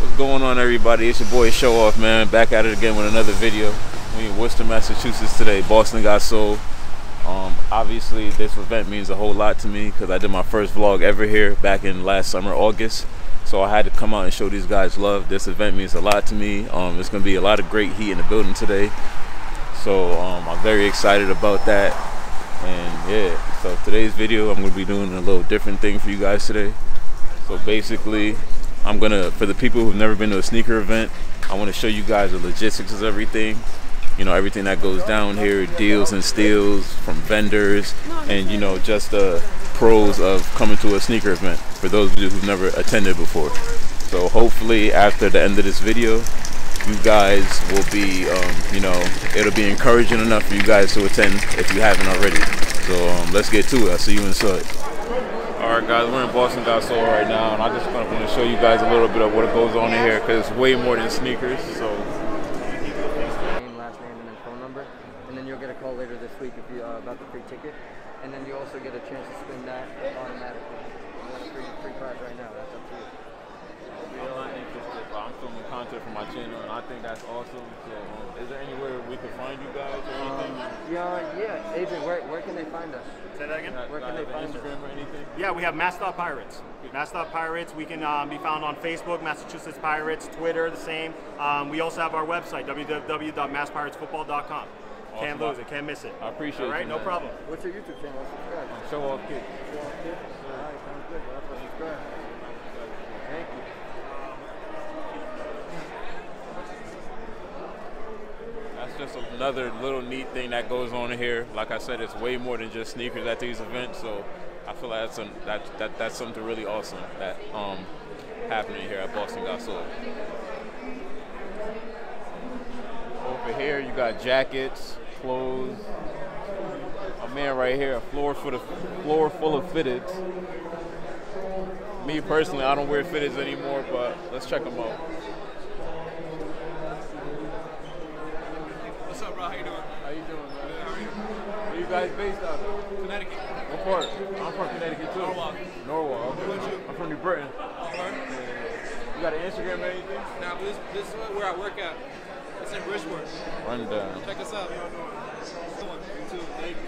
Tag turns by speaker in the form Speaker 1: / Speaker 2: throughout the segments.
Speaker 1: What's going on, everybody? It's your boy Show Off, man. Back at it again with another video. We in Worcester, Massachusetts today. Boston Got Sole. Um, obviously, this event means a whole lot to me because I did my first vlog ever here back in last summer, August. So I had to come out and show these guys love. This event means a lot to me. Um, going to be a lot of great heat in the building today. So um, I'm very excited about that. And yeah, so today's video, I'm going to be doing a little different thing for you guys today. So basically, I'm gonna, for the people who've never been to a sneaker event, I wanna show you guys the logistics of everything. You know, everything that goes down here, deals and steals from vendors, and you know, just the pros of coming to a sneaker event for those of you who've never attended before. So hopefully after the end of this video, you guys will be, um, you know, it'll be encouraging enough for you guys to attend if you haven't already. So um, let's get to it. I'll see you inside. Alright guys, we're in Boston Got Sole right now and I just want to show you guys a little bit of what goes on in here because it's way more than sneakers. So
Speaker 2: name, last name, and then phone number, and then you'll get a call later this week if you uh, about the free ticket, and then you also get a chance to spin that automatically. You want a free free prize right now? That's up to you.
Speaker 1: I'm not interested, but I'm filming content for my channel and I think that's awesome. So um, is there anywhere we can find you guys or anything?
Speaker 2: Um, yeah, yeah, Adrian, where, where can they find us?
Speaker 3: Say that again?
Speaker 2: Where can they find us?
Speaker 1: Instagram or anything?
Speaker 3: Yeah, we have Mascot Pirates. Mascot Pirates. We can um, be found on Facebook, Massachusetts Pirates, Twitter, the same. Um, we also have our website, www.masspiratefootball.com. Can't lose it, can't miss it.
Speaker 1: I appreciate
Speaker 3: All right,
Speaker 1: you,
Speaker 3: no
Speaker 1: man.
Speaker 3: problem.
Speaker 2: What's your YouTube channel? Subscribe.
Speaker 1: Show off kids.
Speaker 2: All right, sounds good. Well, that's subscribe. Thank you.
Speaker 1: That's just another little neat thing that goes on here. Like I said, it's way more than just sneakers at these events. So I feel like that's a, that, that that's something really awesome that um happening here at Boston Got. Over here, you got jackets, clothes. A man right here, a floor full of floor full of fitteds. Me personally, I don't wear fitteds anymore, but let's check them out.
Speaker 4: What's up, bro? How you doing?
Speaker 1: How you doing, man? Where you guys based out of?
Speaker 4: Connecticut.
Speaker 1: What part? I'm from Connecticut too.
Speaker 4: Norwalk.
Speaker 1: Norwalk. Okay. I'm from New Britain.
Speaker 4: Okay.
Speaker 1: You got an Instagram or anything?
Speaker 4: Now, this, this is where I work at. It's in Bridgeport.
Speaker 1: Rundown.
Speaker 4: Check us out. You too. Thank you.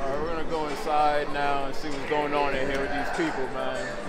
Speaker 1: All right, we're gonna go inside now and see what's going on in here with these people, man.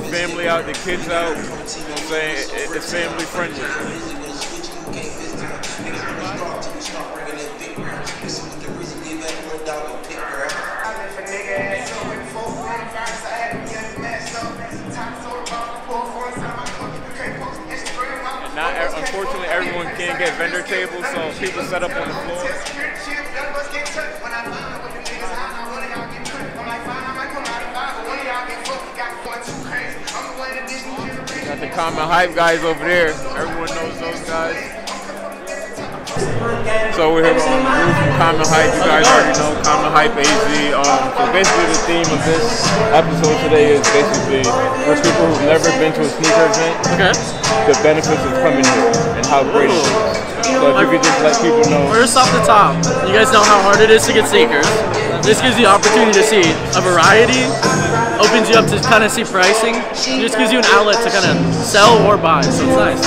Speaker 1: The family out, the kids out, you know what I'm saying, it- it's family friendly. And not, unfortunately, everyone can't get vendor tables, so people set up on the floor. Common hype guys over there. Everyone knows those guys. So we're here on from Common Hype. You guys already know Common Hype AZ. Um, so basically the theme of this episode today is basically for people who've never been to a sneaker event,
Speaker 5: Okay.
Speaker 1: the benefits of coming here and how great it is. So if you could just let people know.
Speaker 5: First off the top, you guys know how hard it is to get sneakers. This gives you the opportunity to see a variety, opens you up to kind of see pricing, and just gives you an outlet to kind of sell or buy. So it's nice.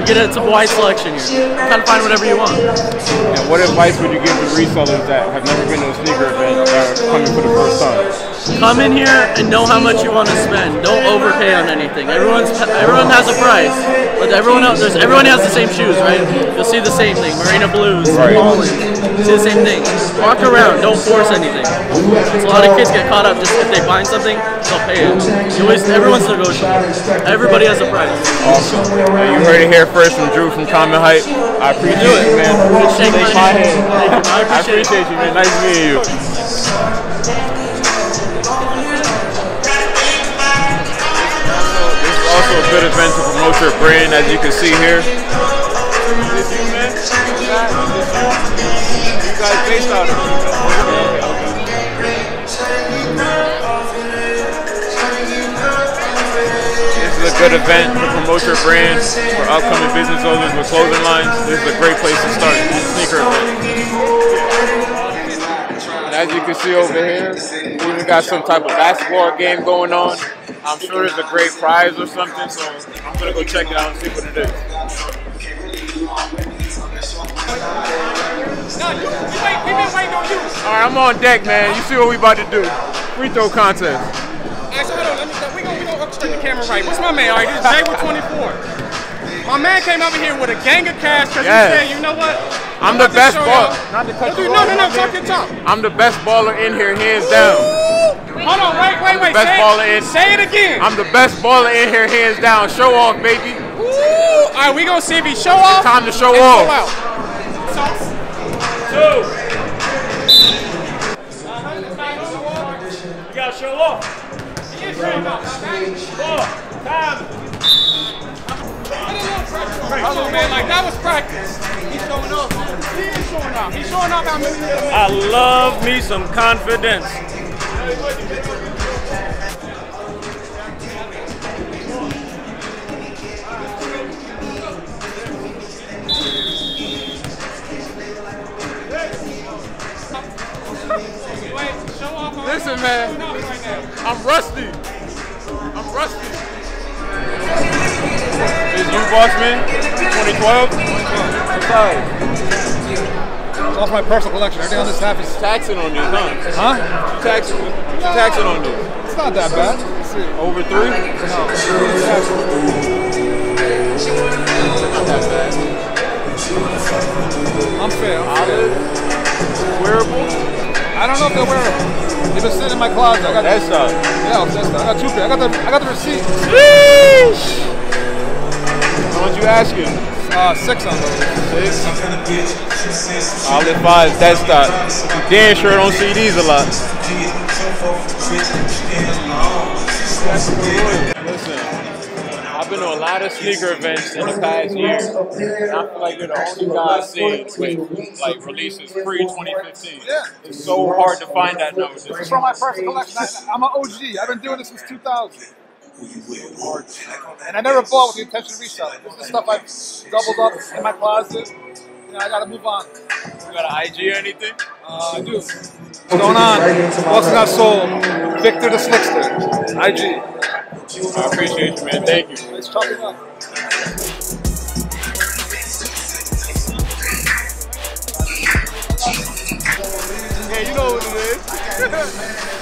Speaker 5: You get it's a wide selection here. Kind of find whatever you want.
Speaker 1: And what advice would you give to resellers that have never been to a sneaker event that are coming for the first time?
Speaker 5: Come in here and know how much you want to spend. Don't overpay on anything. Everyone's everyone has a price, but everyone else there's everyone has the same shoes, right? You'll see the same thing. Marina Blues,
Speaker 1: Right.
Speaker 5: Holland, see the same thing. Walk around. Don't force anything. A lot of kids get caught up just if they find something, they'll pay it. You always everyone's negotiable. Everybody has a price.
Speaker 1: Awesome. You heard it here first from Drew from Common Hype. I appreciate you, man.
Speaker 5: Shake my
Speaker 1: my
Speaker 5: hand.
Speaker 1: hand.
Speaker 5: Thank you. I appreciate
Speaker 1: you, man. Nice meeting you. Also a good event to promote your brand, as you can see here. This is a good event to promote your brand for upcoming business owners with clothing lines. This is a great place to start. Sneaker event. And as you can see over here, we even got some type of basketball game going on. I'm sure there's a great prize or something, so I'm gonna go check it out and see what it is. All right, I'm on deck, man. You see what we about to do? Free throw contest.
Speaker 4: All right, so hold on. Let me, we gonna we gonna orchestrate the camera right. What's my man? All right, this is Jay with 24. My man came over here with a gang of cash because
Speaker 1: Yes.
Speaker 4: he said, you know what?
Speaker 1: I'm
Speaker 4: about
Speaker 1: the best
Speaker 4: show
Speaker 1: baller. Not to cut
Speaker 4: Don't
Speaker 1: you
Speaker 4: No, no, no.
Speaker 1: my
Speaker 4: Talk your talk.
Speaker 1: I'm the best baller in here, hands down.
Speaker 4: Hold on, wait, wait, wait.
Speaker 1: Best
Speaker 4: say,
Speaker 1: baller in-
Speaker 4: it, say it again.
Speaker 1: I'm the best baller in here, hands down. Show off, baby.
Speaker 4: Woo! All right, we gonna see if he show off.
Speaker 1: time to show off.
Speaker 4: Show out. Sauce.
Speaker 1: Two.
Speaker 4: You gotta show off. He is showing off. Okay? Four. Time. Come on, man. Like that was practice. He's showing off. He is showing off. He's showing off how many.
Speaker 6: I love me some confidence.
Speaker 4: Wait, show off. on-
Speaker 1: Listen, man.
Speaker 4: Showing off right now.
Speaker 1: I'm rusty. I'm rusty. Is you man? 2012? What size?
Speaker 7: It's off my personal collection. Everything on this half is.
Speaker 1: Taxing on you, huh?
Speaker 7: Huh?
Speaker 1: Taxing, you taxing on you.
Speaker 7: It's not that bad.
Speaker 1: Over three?
Speaker 7: No.
Speaker 1: Not that bad.
Speaker 7: I'm fair. I'm.
Speaker 1: Wearable?
Speaker 7: I don't know if they're wearable. They've been sitting in my closet. I got
Speaker 1: That's up.
Speaker 7: yeah, that's I got two pairs. I got the I got the receipt.
Speaker 1: How much you asking?
Speaker 7: Uh, six on those.
Speaker 1: Six. Olive five, desktop. Dan sure don't see these a lot. Listen, I've been to a lot of sneaker events in the past year. And I feel like you're the only guy I've seen with like releases pre 2015.
Speaker 7: Yeah.
Speaker 1: It's so hard to find that nowadays.
Speaker 7: It's from my first collection. I'm an OG. I've been doing this since 2000. And I never bought with the intention of reselling. This is the stuff I've doubled up in my closet. You know, I gotta move on.
Speaker 1: You got an IG or anything?
Speaker 7: Uh, I do. What's going on? Boston Got Sole. Victor the Slickster. IG.
Speaker 1: I appreciate you, man. Thank you.
Speaker 7: Let's chop it up.
Speaker 1: Yeah, you know what it is.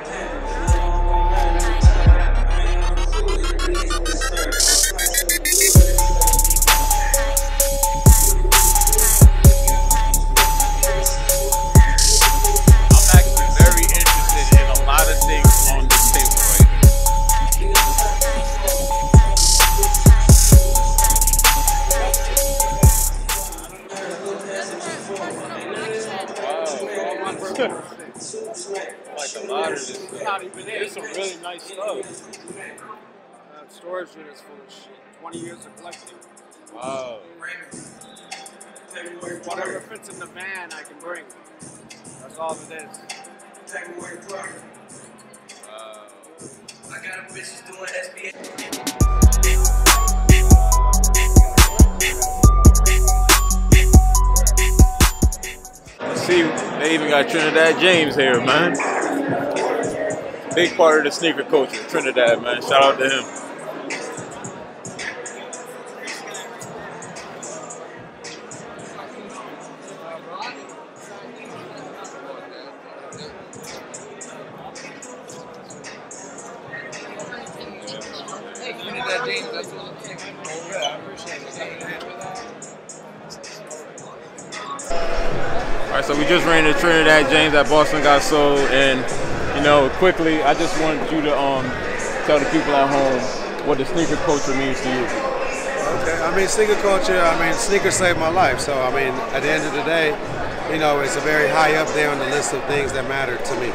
Speaker 4: Storage units full of shit. 20 years of collecting.
Speaker 1: Wow.
Speaker 4: Whatever fits in the van, I can bring. That's all it is.
Speaker 8: I got a bitches doing SBA.
Speaker 1: See, they even got Trinidad James here, man. Big part of the sneaker culture, Trinidad, man. Shout out to him. All right, so we just ran into Trinidad James at Boston Got Sole, and you know, quickly, I just wanted you to um tell the people at home what the sneaker culture means to you.
Speaker 9: Okay, I mean sneaker culture. I mean sneakers saved my life. So I mean, at the end of the day, you know, it's a very high up there on the list of things that matter to me.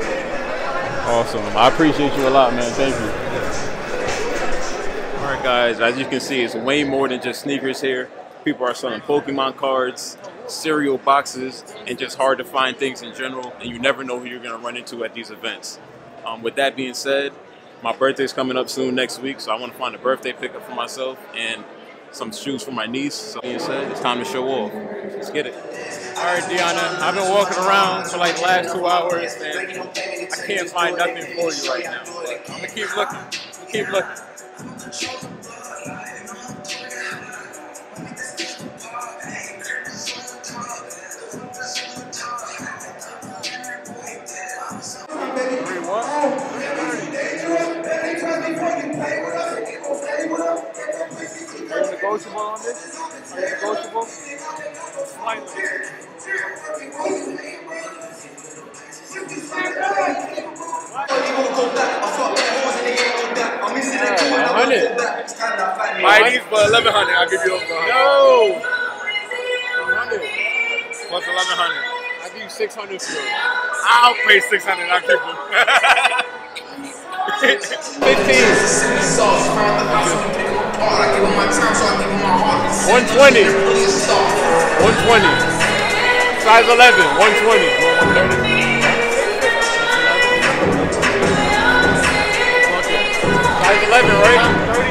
Speaker 1: Awesome. I appreciate you a lot, man. Thank you. All right, guys. As you can see, it's way more than just sneakers here. People are selling Pokemon cards, cereal boxes, and just hard to find things in general. And you never know who you're going to run into at these events. Um, with that being said, my birthday's coming up soon next week, so I want to find a birthday pickup for myself and some shoes for my niece. So, being said, it's time to show off. Let's get it.
Speaker 4: All right, Deanna, I've been walking around for like the last two hours and I can't find nothing for you right now. But I'm gonna keep looking. Keep looking. Negotiable? Slightly.
Speaker 1: Yeah, 100.
Speaker 4: Buy these for 1100 I'll give you over 100
Speaker 1: No!
Speaker 4: 100
Speaker 1: Plus 1100. I'll give you 600 for it.
Speaker 4: I'll pay 600 I'll keep them.
Speaker 1: 120. 120. Size 11. 120. You want 130? Size 11, right?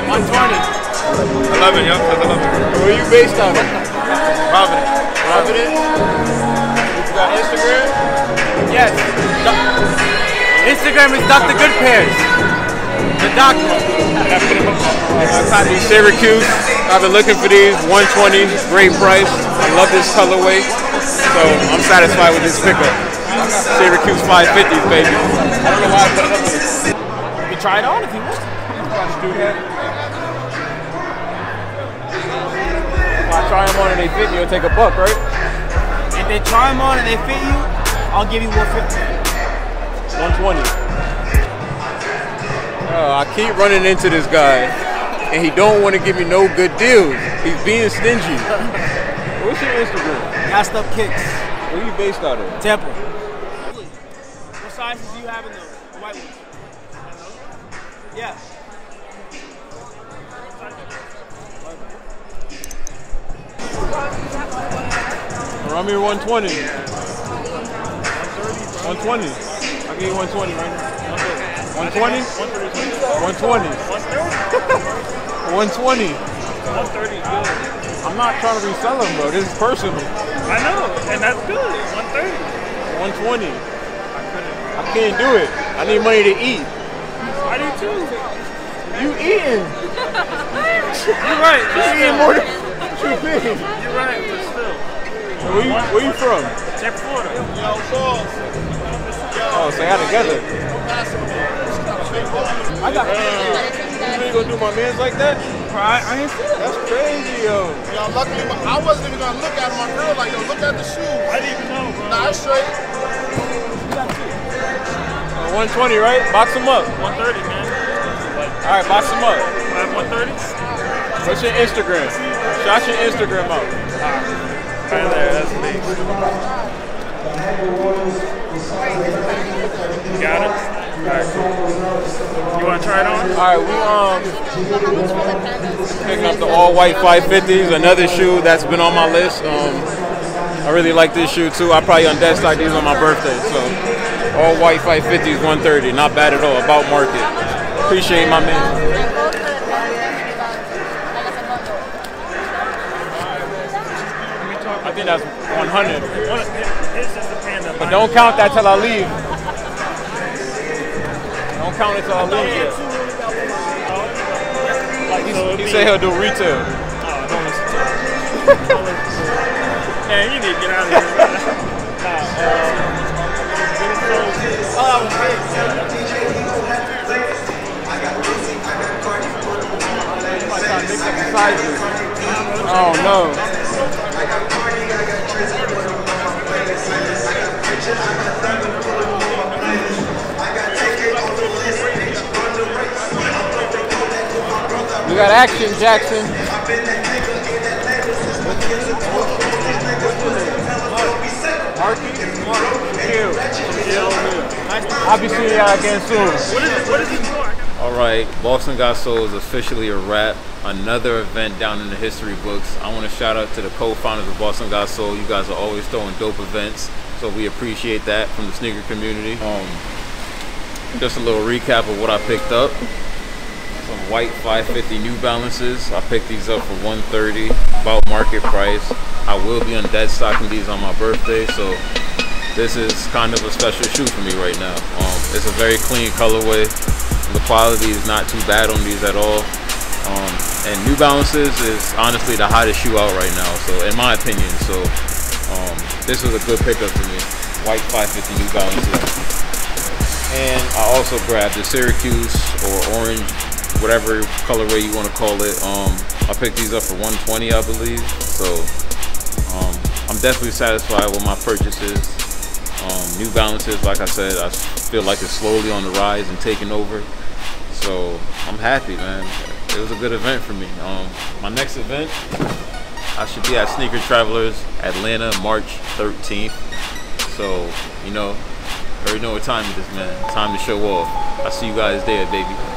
Speaker 1: 120.
Speaker 4: 11, yep, that's 11.
Speaker 1: Where are you based out of?
Speaker 4: Providence.
Speaker 1: Providence? You got Instagram?
Speaker 4: Yes. Instagram is Dr. Good Pairs. The doctor. These Syracuse. I've been looking for these. 120, great price. I love this colorway. So I'm satisfied with this pickup. Syracuse 550s, baby. I don't know why I put it up.
Speaker 6: You can try it on if you want.
Speaker 4: If I try them on and they fit me, it'll take a buck, right?
Speaker 6: If they try them on and they fit you, I'll give you 150.
Speaker 4: 120. Uh, I keep running into this guy, and he don't want to give me no good deals. He's being stingy. What's your Instagram?
Speaker 6: Gassed up kicks.
Speaker 4: Where are you based out of?
Speaker 6: Temple. What sizes do you have in those? The white ones? Yeah.
Speaker 4: Around me 120. 120. I'll give you 120 right now. 120? 120. 120.
Speaker 6: 130 is good.
Speaker 4: I'm not trying to resell them, bro. This is personal.
Speaker 6: I know, and that's good. 130.
Speaker 4: 120. I can't do it. I need money to eat.
Speaker 6: I do too.
Speaker 4: You eating?
Speaker 6: You're right.
Speaker 4: You eating more than you eating.
Speaker 6: You're right, but still.
Speaker 4: Where you, where you from?
Speaker 6: Tampa, Florida.
Speaker 4: Oh, say hi together. I got. You ain't gonna do my man's like that?
Speaker 6: I, I ain't see
Speaker 4: That's crazy, yo.
Speaker 7: Yo, luckily, I wasn't even gonna look at my girl like, yo, look at the shoes.
Speaker 6: I didn't even know, bro.
Speaker 7: Nah, it's straight.
Speaker 4: Uh, 120, right? Box them up.
Speaker 6: 130, man.
Speaker 4: All right, box them up.
Speaker 6: I have 130.
Speaker 4: What's your Instagram? Shout your Instagram out.
Speaker 6: Right there, that's me. You got it? Alright, cool. You wanna try it on?
Speaker 4: All right, we um picking up the all white 550s, another shoe that's been on my list. Um, I really like this shoe too. I probably on dead stock these on my birthday. So all white 550s, 130, not bad at all. About market. Appreciate my man. I think that's 100.
Speaker 6: This is the panda.
Speaker 4: But don't count that till I leave. Don't count it till I leave. Yet. He, he said he'll do retail.
Speaker 6: Oh, don't listen to him. Don't listen to him. Man, you need to get out of here. Nah, uh, get it sold. Oh, that was big.
Speaker 4: Oh no. We got action, Jackson. I'll be seeing y'all again soon.
Speaker 1: All right, Boston Got Sole is officially a wrap. Another event down in the history books. I want to shout out to the co-founders of Boston Got Sole. You guys are always throwing dope events, so we appreciate that from the sneaker community. Um, just a little recap of what I picked up. White 550 New Balances. I picked these up for 130, about market price. I will be on dead stocking these on my birthday, so this is kind of a special shoe for me right now. Um, it's a very clean colorway. The quality is not too bad on these at all. Um, and New Balances is honestly the hottest shoe out right now. So in my opinion, so um, this was a good pickup for me. White 550 New Balances. And I also grabbed the Syracuse or orange, whatever colorway you want to call it. Um, I picked these up for 120, I believe. So um, I'm definitely satisfied with my purchases. Um, New Balances, like I said, I feel like it's slowly on the rise and taking over. So I'm happy, man. It was a good event for me. Um, my next event, I should be at Sneaker Travelers Atlanta March 13th. So, you know, already know what time it is, man. Time to show off. I'll see you guys there, baby.